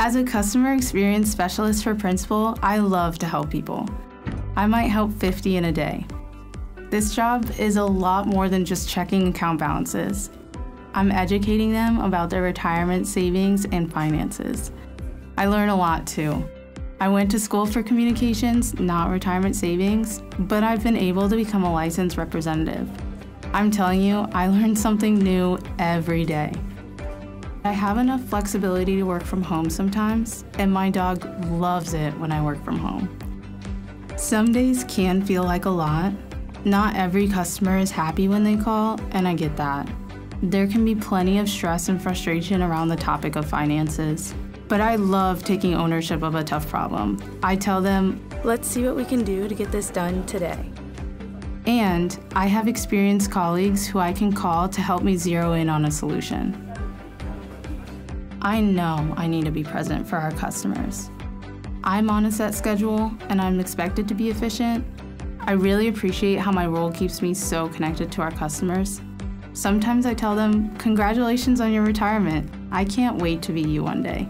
As a customer experience specialist for Principal, I love to help people. I might help 50 in a day. This job is a lot more than just checking account balances. I'm educating them about their retirement savings and finances. I learn a lot too. I went to school for communications, not retirement savings, but I've been able to become a licensed representative. I'm telling you, I learn something new every day. I have enough flexibility to work from home sometimes, and my dog loves it when I work from home. Some days can feel like a lot. Not every customer is happy when they call, and I get that. There can be plenty of stress and frustration around the topic of finances. But I love taking ownership of a tough problem. I tell them, let's see what we can do to get this done today. And I have experienced colleagues who I can call to help me zero in on a solution. I know I need to be present for our customers. I'm on a set schedule and I'm expected to be efficient. I really appreciate how my role keeps me so connected to our customers. Sometimes I tell them, Congratulations on your retirement. I can't wait to be you one day.